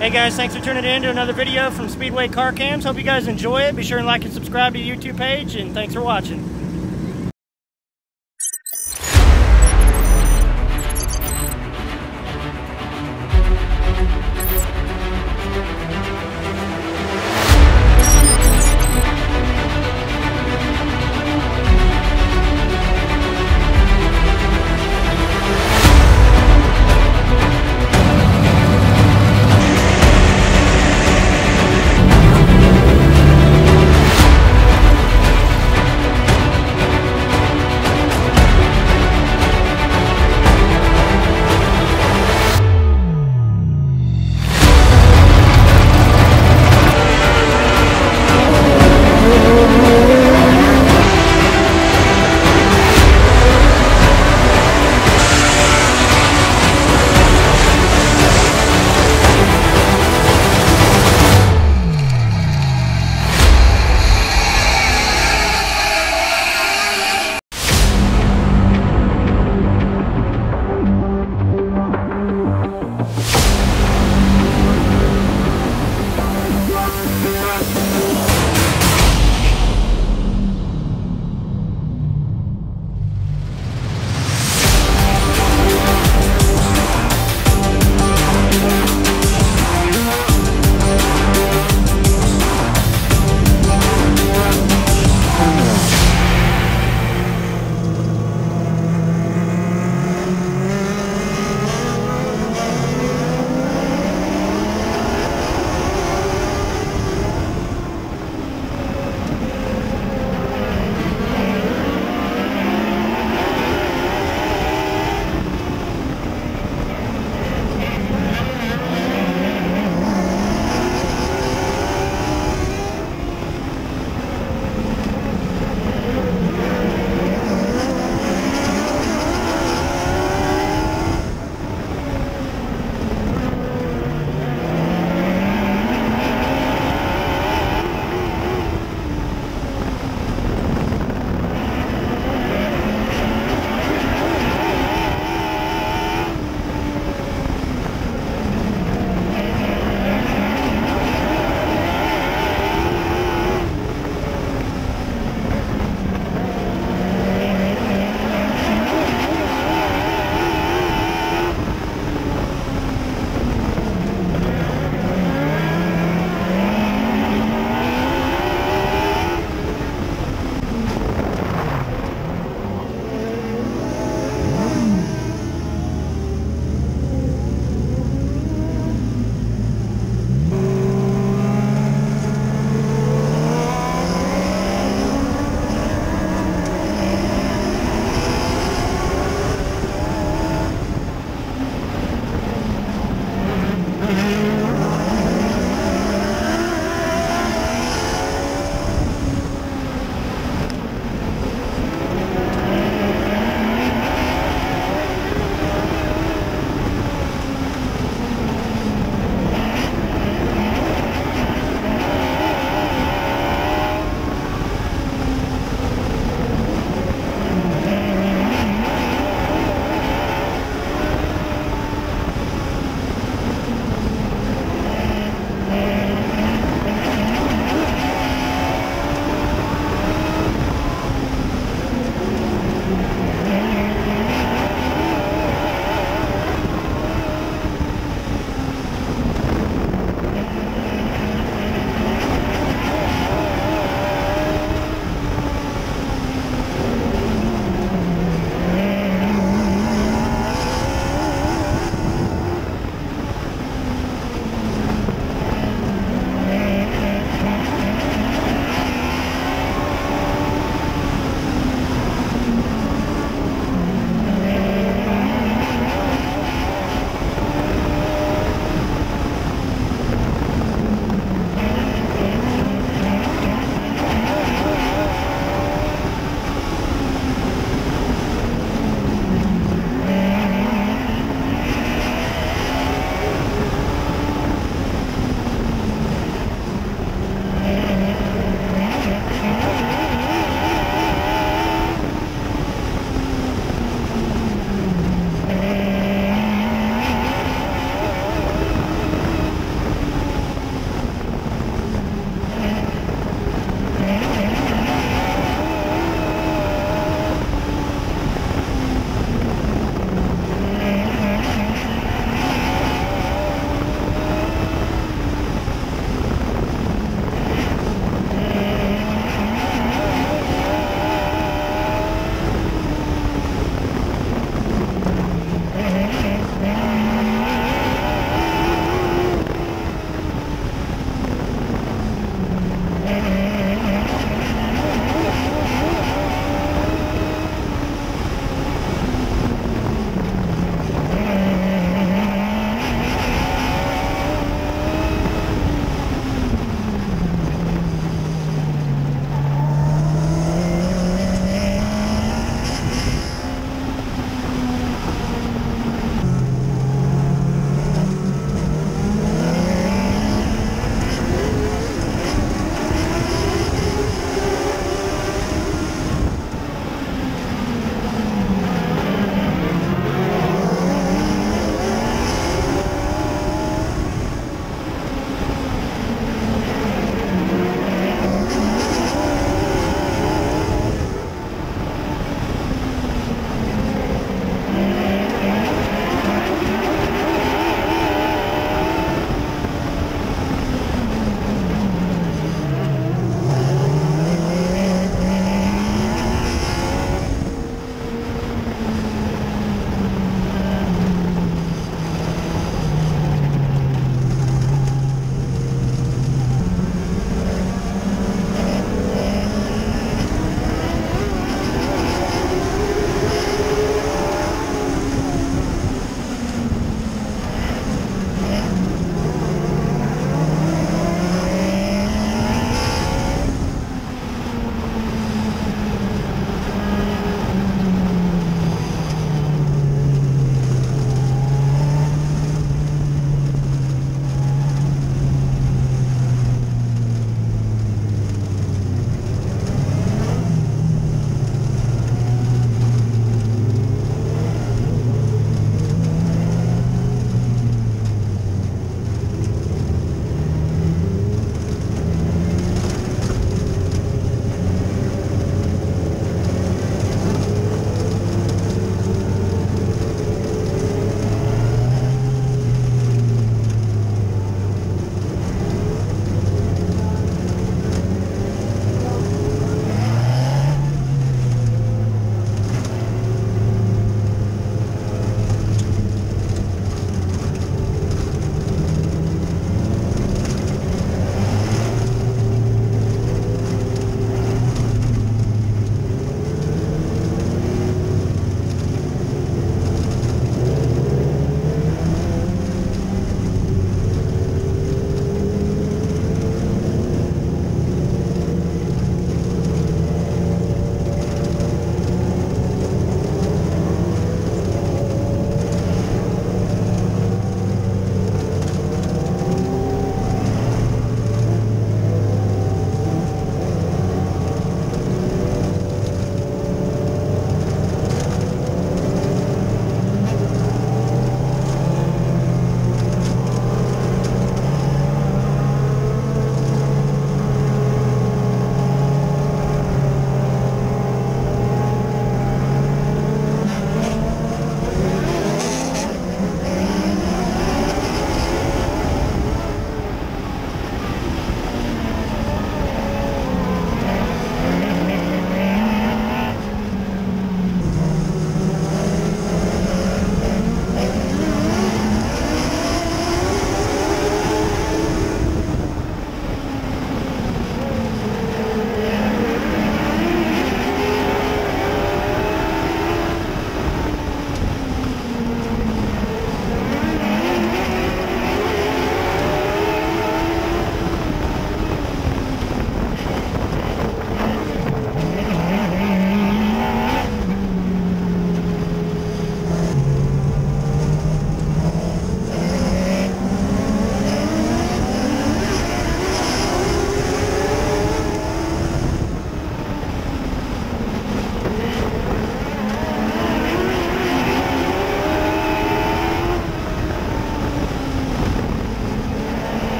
Hey guys, thanks for tuning in to another video from Speedway Car Cams. Hope you guys enjoy it. Be sure and like and subscribe to the YouTube page, and thanks for watching.